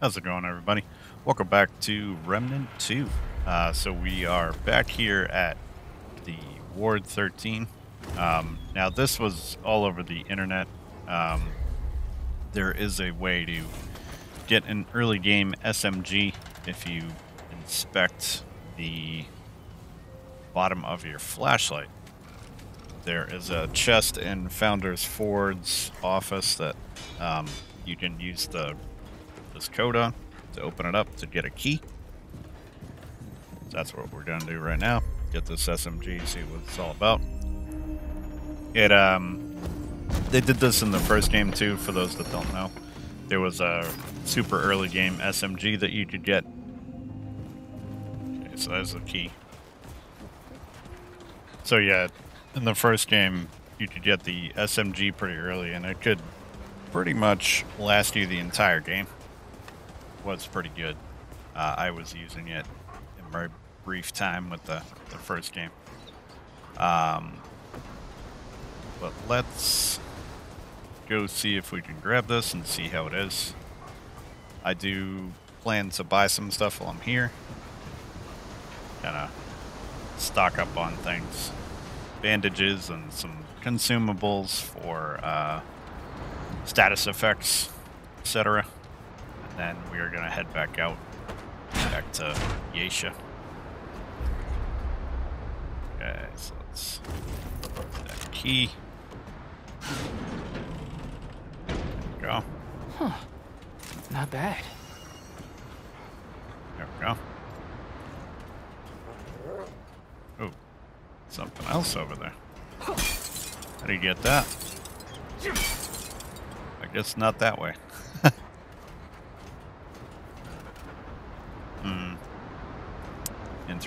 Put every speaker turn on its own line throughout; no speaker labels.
How's it going, everybody? Welcome back to Remnant 2. Uh, so we are back here at the Ward 13. Um, now, this was all over the internet. Um, there is a way to get an early game SMG if you inspect the bottom of your flashlight. There is a chest in Founders Ford's office that um, you can use the this code on to open it up to get a key. So that's what we're gonna do right now. Get this SMG, see what it's all about. It um, they did this in the first game too. For those that don't know, there was a super early game SMG that you could get. Okay, so that's the key. So yeah, in the first game, you could get the SMG pretty early, and it could pretty much last you the entire game was pretty good. Uh, I was using it in my brief time with the, the first game. Um, but let's go see if we can grab this and see how it is. I do plan to buy some stuff while I'm here. Kind of stock up on things. Bandages and some consumables for uh, status effects, etc then we are going to head back out, back to Yaesha. Okay, so let's that key. go.
Huh. Not bad.
There we go. Oh, something else over there. How do you get that? I guess not that way.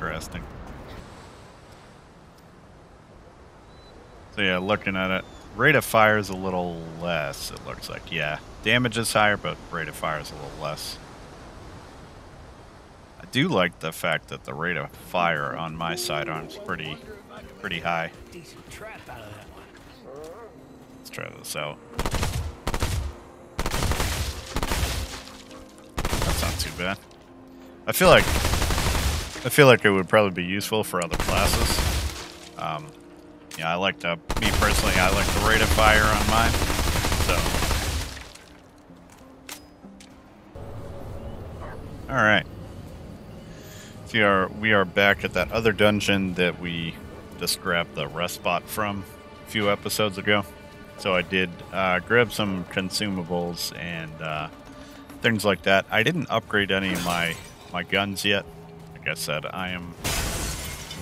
Interesting. So yeah, looking at it, rate of fire is a little less, it looks like. Yeah, damage is higher, but rate of fire is a little less. I do like the fact that the rate of fire on my sidearm's pretty, pretty high. Let's try this out. That's not too bad. I feel like I feel like it would probably be useful for other classes. Um, yeah, I like to, me personally, I like the rate of fire on mine, so. Alright. We are, we are back at that other dungeon that we just grabbed the rest spot from a few episodes ago. So I did uh, grab some consumables and uh, things like that. I didn't upgrade any of my, my guns yet like I said, I am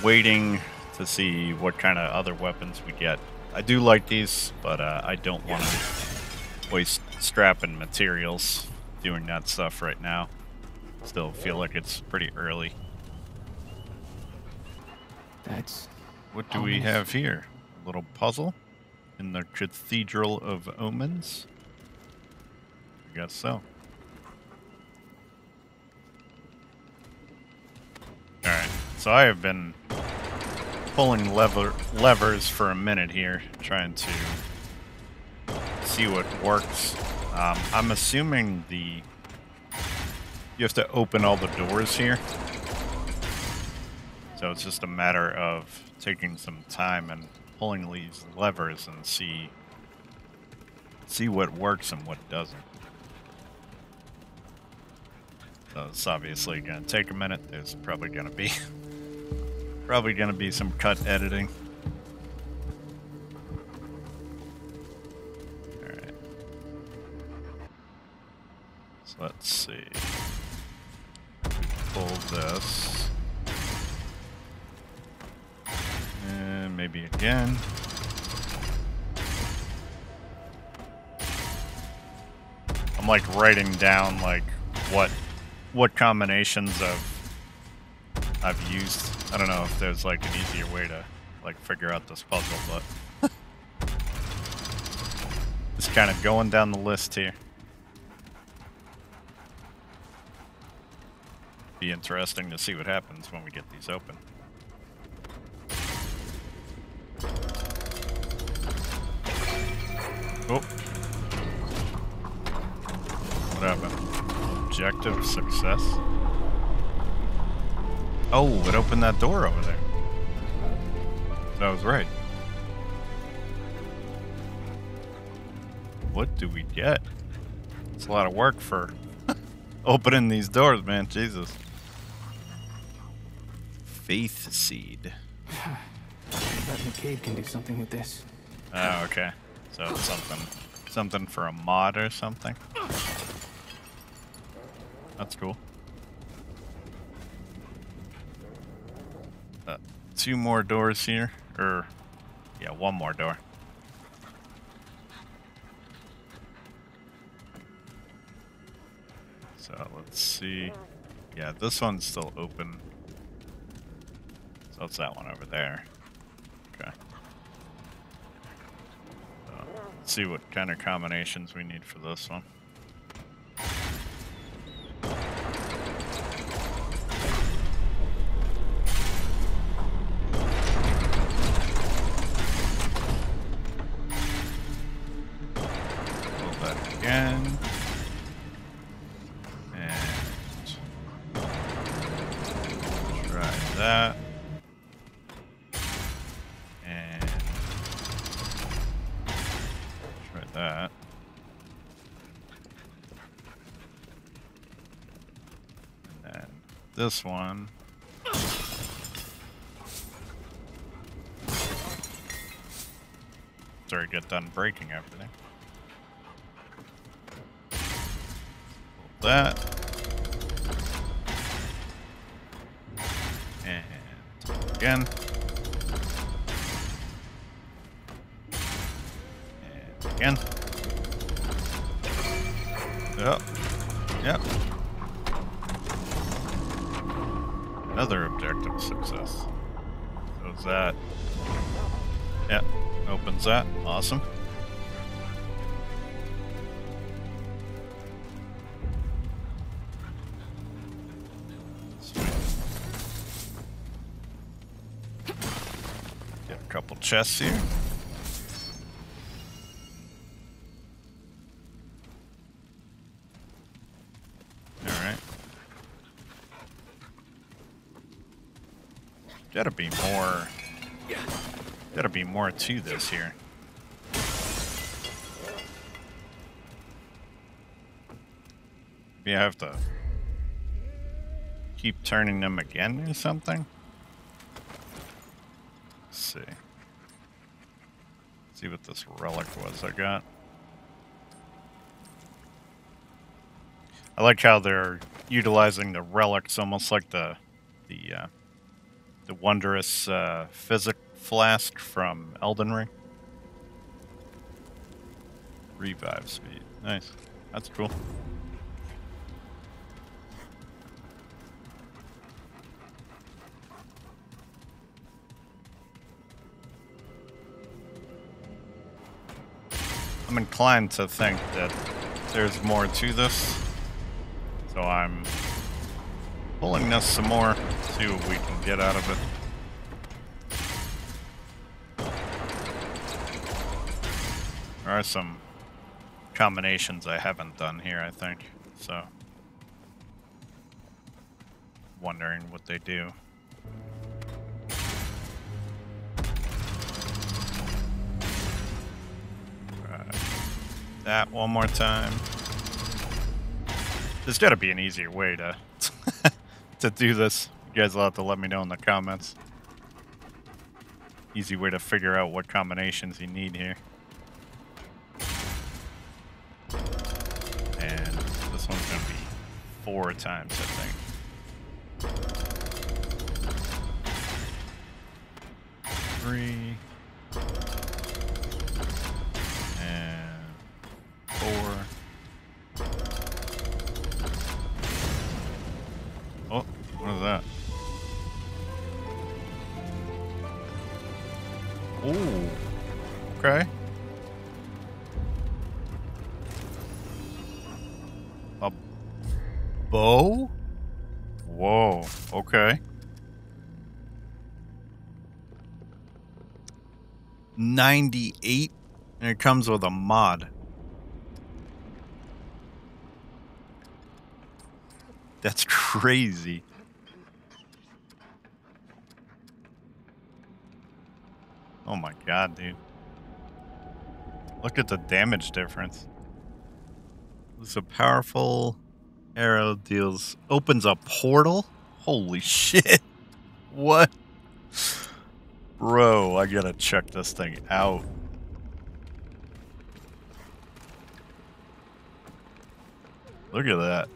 waiting to see what kind of other weapons we get. I do like these, but uh, I don't want to waste strapping materials doing that stuff right now. Still feel like it's pretty early.
That's.
What do ominous. we have here? A little puzzle in the Cathedral of Omens? I guess so. So I have been pulling lever levers for a minute here, trying to see what works. Um, I'm assuming the... You have to open all the doors here. So it's just a matter of taking some time and pulling these levers and see see what works and what doesn't. So it's obviously going to take a minute. There's probably going to be probably going to be some cut editing. All right. So let's see. Pull this. And maybe again. I'm like writing down like what what combinations of I've used. I don't know if there's like an easier way to like figure out this puzzle, but just kind of going down the list here. Be interesting to see what happens when we get these open. Oh. What happened? Objective success. Oh, it opened that door over there. That was right. What do we get? It's a lot of work for opening these doors, man. Jesus. Faith seed.
Bet McCabe can do something with this.
Oh, okay. So it's something, something for a mod or something. That's cool. Uh, two more doors here, or yeah, one more door. So let's see. Yeah, this one's still open. So it's that one over there. Okay. So, let's see what kind of combinations we need for this one. This one. I get done breaking everything. Pull that. And again. And again. Yep. Yep. Another objective success. So that. Yep. Opens that. Awesome. Get a couple chests here. Gotta be more. Gotta be more to this here. Maybe I have to keep turning them again or something? Let's see. see what this relic was I got. I like how they're utilizing the relics almost like the the uh, the wondrous uh, physick flask from Elden Ring. Revive speed. Nice. That's cool. I'm inclined to think that there's more to this. So I'm pulling this some more, see what we can get out of it. There are some combinations I haven't done here, I think. So, wondering what they do. That one more time. There's got to be an easier way to to do this. You guys will have to let me know in the comments. Easy way to figure out what combinations you need here. And this one's going to be four times, I think. Three. 98 and it comes with a mod. That's crazy. Oh my god, dude. Look at the damage difference. This a powerful arrow deals opens a portal. Holy shit. What? Bro, I gotta check this thing out. Look at that.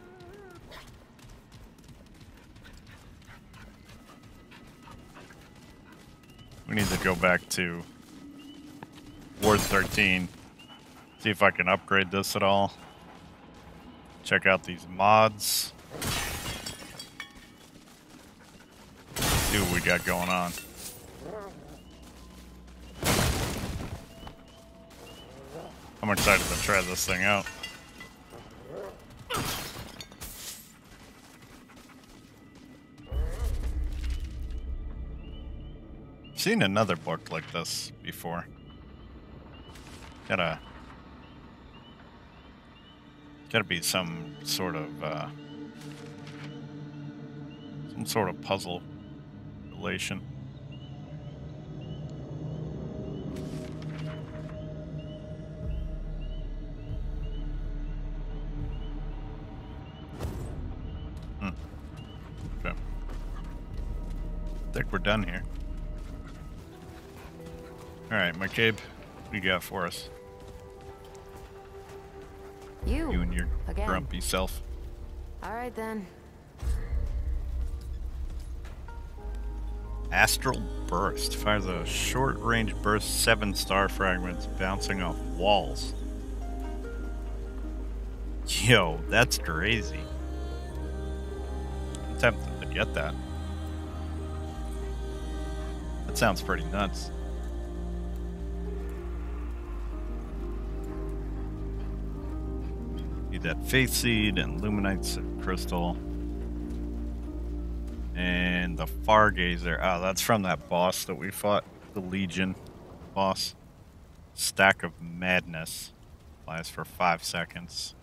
We need to go back to Ward 13. See if I can upgrade this at all. Check out these mods. See what we got going on. I'm excited to try this thing out. Seen another book like this before. Gotta gotta be some sort of uh, some sort of puzzle relation. Alright, McCabe, what do you got for us?
You.
You and your
Again.
grumpy self.
All right then.
Astral Burst fires a short range burst, seven star fragments bouncing off walls. Yo, that's crazy. I'm tempted to get that. That sounds pretty nuts. That Faith Seed and Lumenite Crystal. And the Fargazer. Oh, that's from that boss that we fought. The Legion boss. Stack of Madness. Lasts for five seconds.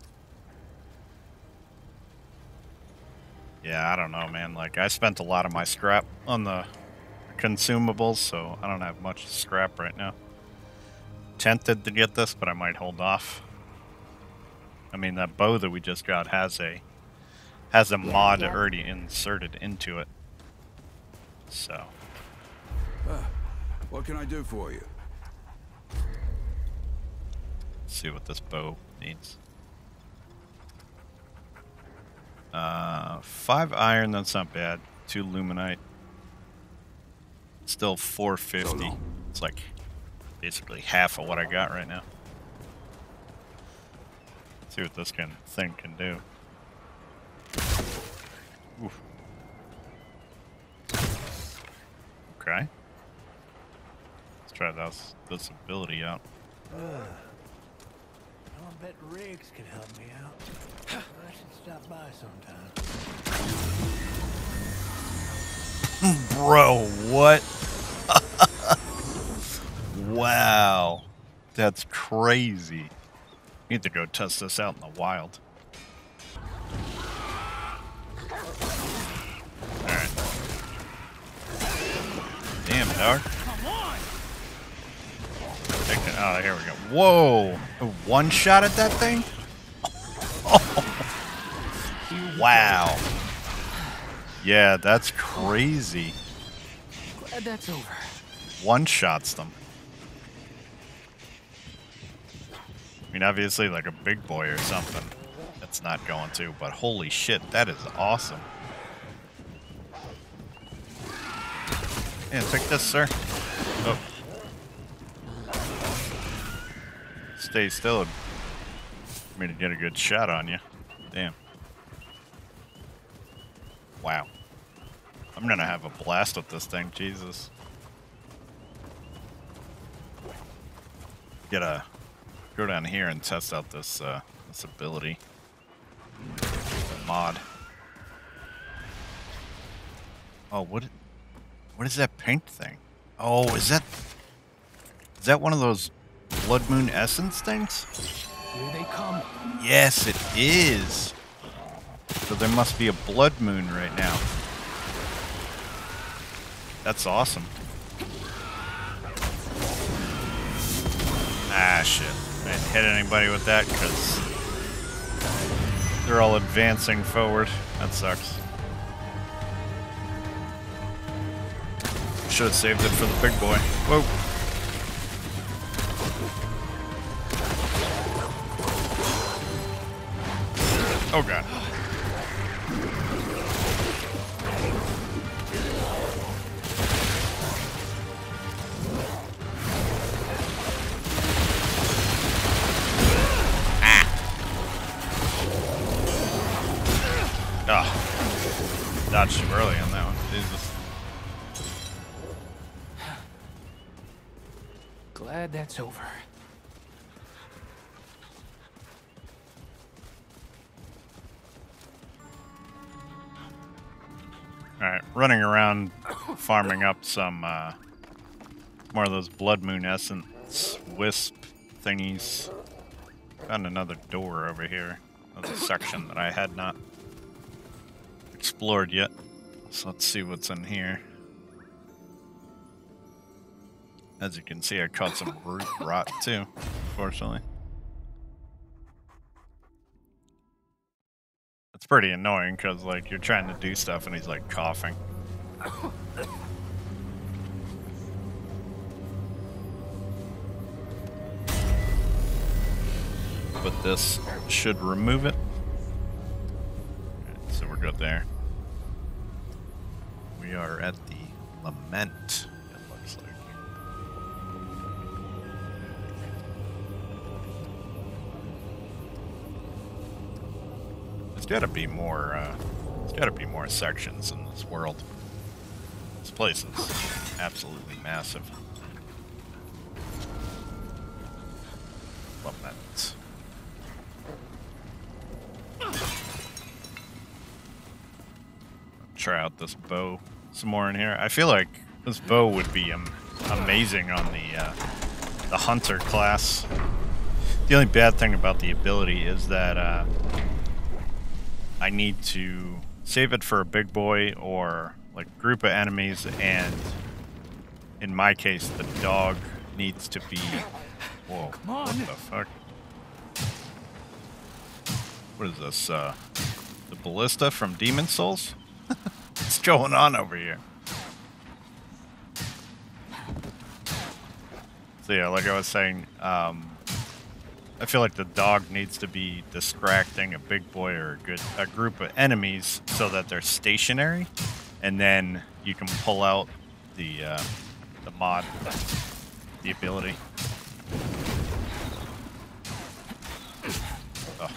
Yeah, I don't know, man. Like, I spent a lot of my scrap on the consumables, so I don't have much scrap right now. Tempted to get this, but I might hold off. I mean, that bow that we just got has a has a
Yeah,
mod
yeah.
already inserted into it. So,
What can I do for you?
see what this bow needs. Uh, five iron, that's not bad. Two lumenite. Still 450.
So.
It's like basically half of what I got right now. See what this can thing can do. Oof. Okay. Let's try this this ability out.
I'll bet Riggs could help me out. I should stop by sometime.
Bro, what? wow. That's crazy. Need to go test this out in the wild. Alright. Damn, dog. Oh, here we go. Whoa! One shot at that thing? Oh. wow. Yeah, that's crazy.
Glad that's over.
One shots them. I mean, obviously, like a big boy or something. That's not going to, but holy shit, that is awesome. Yeah, take this, sir. Oh. Stay still. For me to get a good shot on you. Damn. Wow. I'm gonna have a blast with this thing, Jesus. Get a go down here and test out this uh, this ability mod. Oh, what? What is that paint thing? Oh, is that is that one of those blood moon essence things?
Here they come.
Yes, it is. So there must be a blood moon right now. That's awesome. Ah, shit. Hit anybody with that because they're all advancing forward. That sucks. Should have saved it for the big boy. Whoa. Oh god. Ah. Dodged too early on that one. Jesus.
Glad that's over.
Alright, running around farming up some uh, more of those blood moon essence wisp thingies. Found another door over here. Another section that I had not explored yet. So let's see what's in here. As you can see, I caught some root rot too, unfortunately. It's pretty annoying because, like, you're trying to do stuff and he's, like, coughing. But this should remove it. There. We are at the Lament, it looks like. There's gotta be more, uh, there's gotta be more sections in this world. This place is absolutely massive. Bow some more in here. I feel like this bow would be um, amazing on the uh, the hunter class. The only bad thing about the ability is that uh, I need to save it for a big boy or like group of enemies, and in my case, the dog needs to be. Whoa!
Come on.
What the fuck? What is this? Uh, the ballista from Demon's Souls? What's going on over here? So yeah, like I was saying, um, I feel like the dog needs to be distracting a big boy or a good a group of enemies so that they're stationary, and then you can pull out the uh, the mod, the ability. Oh.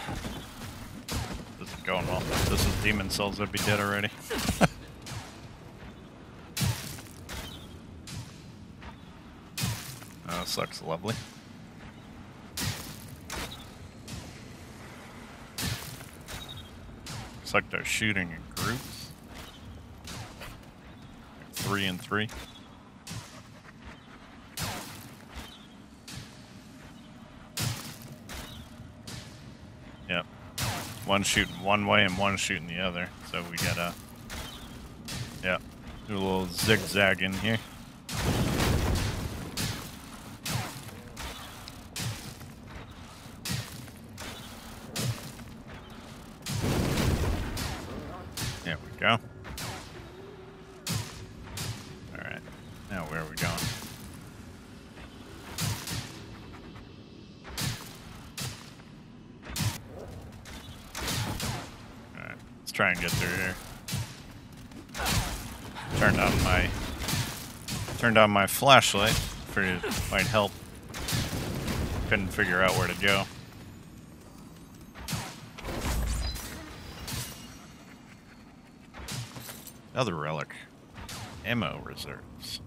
This is going well. This is Demon's Souls. I'd be dead already. Looks lovely. Looks like they're shooting in groups. Three and three. Yep. One shooting one way and one shooting the other. So we gotta, yeah, do a little zigzag in here. Now where are we going? Alright. Let's try and get through here. Turned on my turned on my flashlight. Figured it might help. Couldn't figure out where to go. Another relic. Ammo reserves.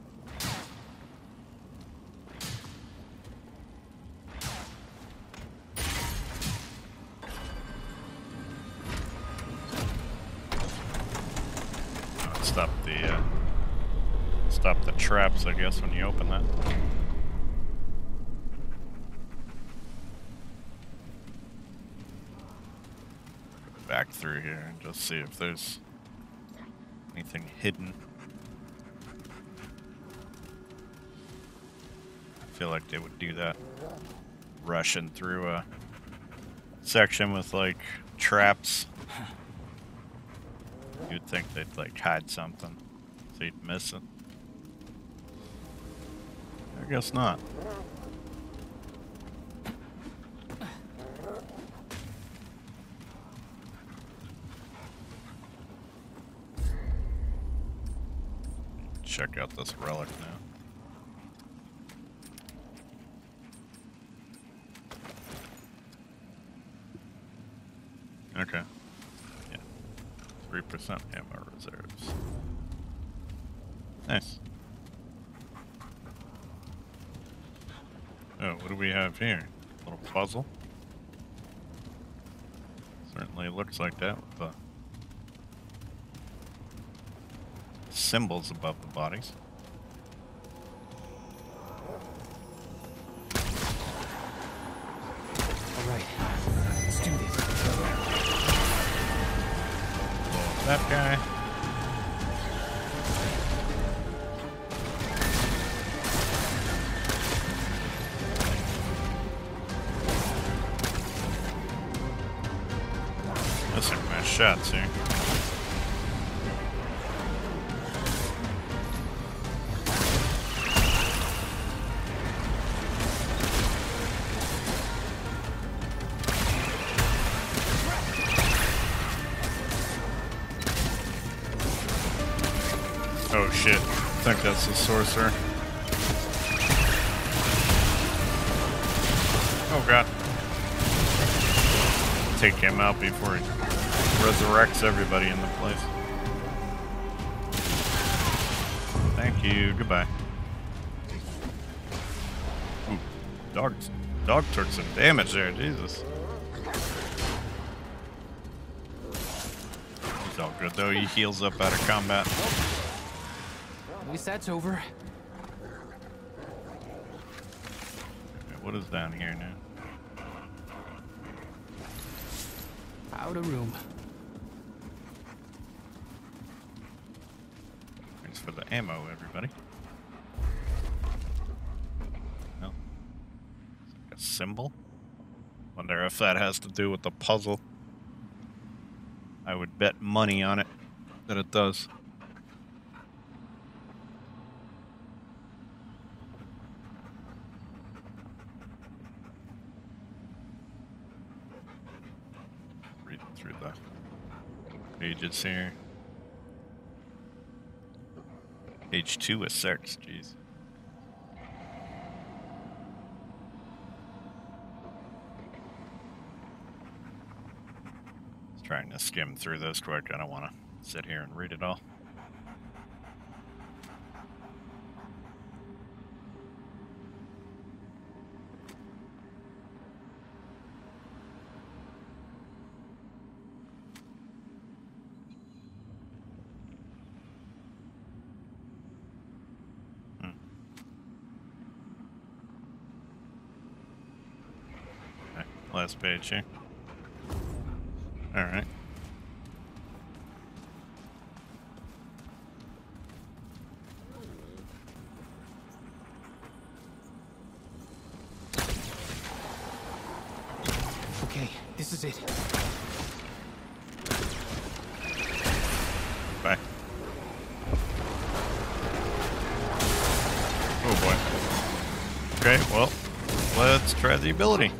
I guess, when you open that. back through here and just see if there's anything hidden. I feel like they would do that rushing through a section with like traps. You'd think they'd like hide something so you'd miss it. I guess not. Check out this relic now. Okay. Yeah. 3% ammo reserves. Nice. Oh, what do we have here? A little puzzle. Certainly looks like that with the symbols above the bodies. Oh shit. I think that's the sorcerer. Oh god. Take him out before he resurrects everybody in the place. Thank you. Goodbye. Ooh, dog, dog took some damage there. Jesus. He's all good though. He heals up out of combat.
That's over.
Okay, What is down here now?
Out of room.
Thanks for the ammo, everybody. No. It's like a symbol. Wonder if that has to do with the puzzle. I would bet money on it that it does. Reading through the pages here. Page two six. Jeez. Just trying to skim through this quick. I don't want to sit here and read it all. Okay, last page here. All right.
Okay, this is it.
Bye. Oh boy. Okay, well, let's try the ability.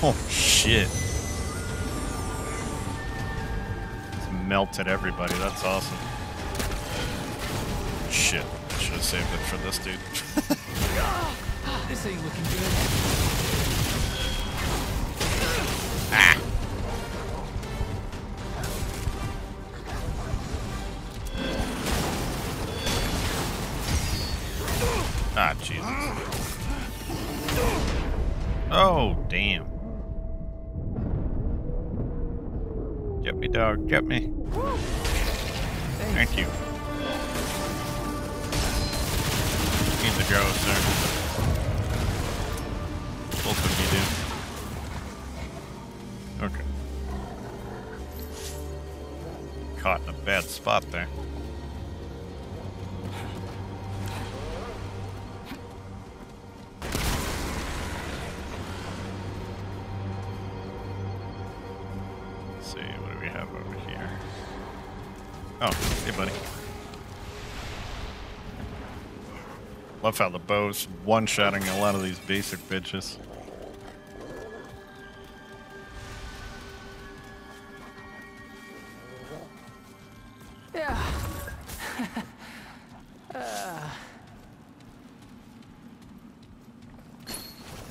Oh shit. It's melted everybody, that's awesome. Shit. Should have saved it for this dude.
This ain't looking good.
Me. Thank you. Need to go, sir. Both of you do. Okay. Caught in a bad spot there. How the bow's one-shotting a lot of these basic bitches.
Yeah.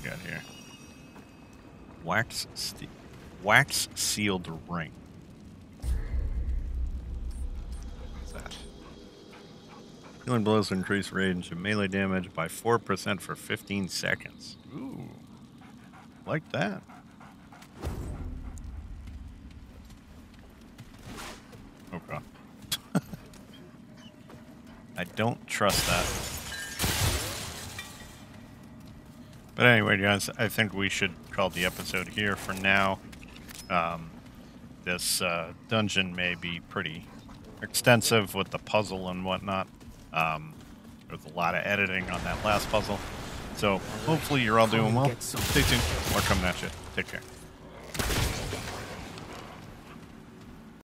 got here? Wax wax sealed ring. Blows increase range and melee damage by 4% for 15 seconds. Ooh. Like that. Oh god. I don't trust that. But anyway, guys, I think we should call the episode here for now. Um, this uh, dungeon may be pretty extensive with the puzzle and whatnot. Um, there's a lot of editing on that last puzzle. So hopefully you're all doing well. Stay tuned. We're coming at you. Take care.